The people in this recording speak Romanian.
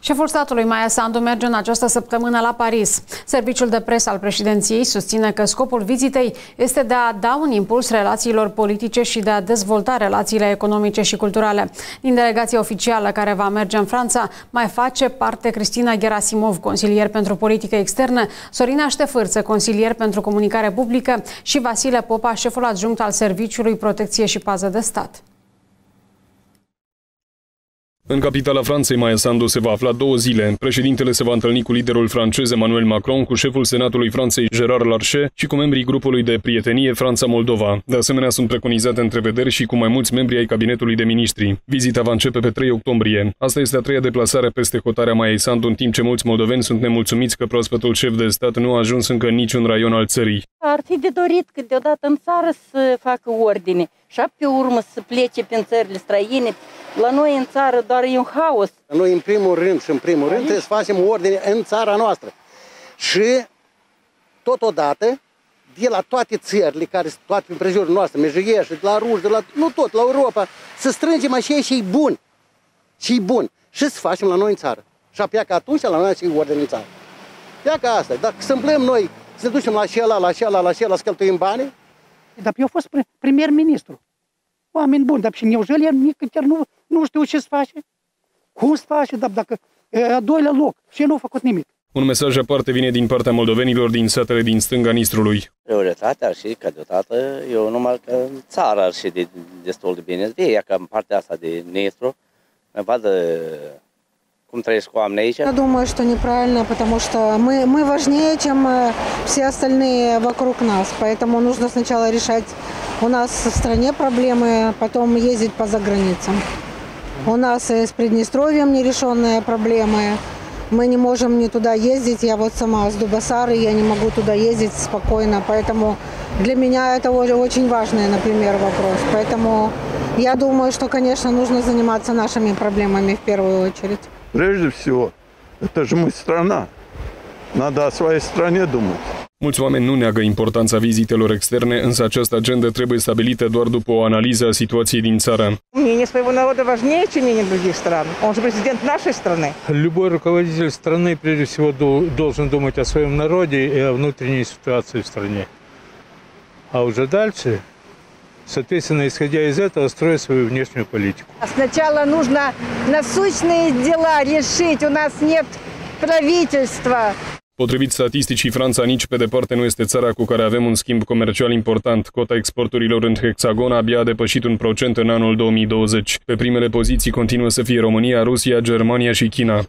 Șeful statului Maia Sandu merge în această săptămână la Paris. Serviciul de presă al președinției susține că scopul vizitei este de a da un impuls relațiilor politice și de a dezvolta relațiile economice și culturale. Din delegația oficială care va merge în Franța mai face parte Cristina Gerasimov, consilier pentru politică externă, Sorina Ștefârță, consilier pentru comunicare publică și Vasile Popa, șeful adjunct al Serviciului Protecție și Pază de Stat. În capitala Franței, Maia Sandu se va afla două zile. Președintele se va întâlni cu liderul francez Emmanuel Macron, cu șeful Senatului Franței Gerard Larcher și cu membrii grupului de prietenie Franța-Moldova. De asemenea, sunt preconizate întrevederi și cu mai mulți membri ai cabinetului de ministri. Vizita va începe pe 3 octombrie. Asta este a treia deplasare peste hotarea Maiei Sandu, în timp ce mulți moldoveni sunt nemulțumiți că proaspătul șef de stat nu a ajuns încă în niciun raion al țării. Ar fi de dorit câteodată în țară să facă ordine și pe urmă să plece prin țările străine. La noi în țară doar e un haos. Noi în primul rând și în primul rând trebuie să facem ordine în țara noastră. Și totodată de la toate țările care sunt toate prin prejurul noastră, Mejughești, de la Ruși, de la, nu tot, la Europa, să strângem așa și bun. și bun. Și să facem la noi în țară. Și apia că atunci la noi și ordine în țară. Ia ca asta. Dacă stâmplăm noi să ne ducem la șela, la șela, la șela, să cheltuim bani, dar eu fost premier-ministru. Oameni buni, dar și neujeli el nici chiar nu, nu știu ce să face. Cum să face, dar dacă e a doilea loc și nu a făcut nimic. Un mesaj aparte vine din partea moldovenilor din satele din stânga Nistrului. Prioritatea ar fi că deodată eu numai că țara ar fi de, destul de bine. Vei, că în partea asta de Nistru, mai vadă cum trăiesc oamenii aici. Я думаю, что неправильно, потому что мы, мы важнее, чем э, все остальные вокруг нас. Поэтому нужно сначала решать у нас в стране проблемы, потом ездить по заграницам. У нас с Приднестровьем нерешенные проблемы. Мы не можем ни туда ездить. Я вот сама с Дубасары, я не могу туда ездить спокойно. Поэтому для меня это очень важный, например, вопрос. Поэтому я думаю, что, конечно, нужно заниматься нашими проблемами в первую очередь. Прежде всего, это же мы страна. Надо о своей стране думать. Mulți oameni nu neagă importanța vizitelor externe, însă această agendă trebuie stabilită doar după o analiză a situației din țară. Мнение своего народа важнее, чем мнение других стран. Он же президент нашей страны. Любой руководитель страны, прежде всего, должен думать о своем народе и о внутренней ситуации в стране. А уже дальше соответственно, исходя из этого, строить свою внешнюю политику. Сначала нужно насущные дела решить. У нас нет правительства. Potrivit statisticii, Franța nici pe departe nu este țara cu care avem un schimb comercial important. Cota exporturilor în hexagon abia a depășit un procent în anul 2020. Pe primele poziții continuă să fie România, Rusia, Germania și China.